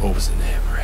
what was the name?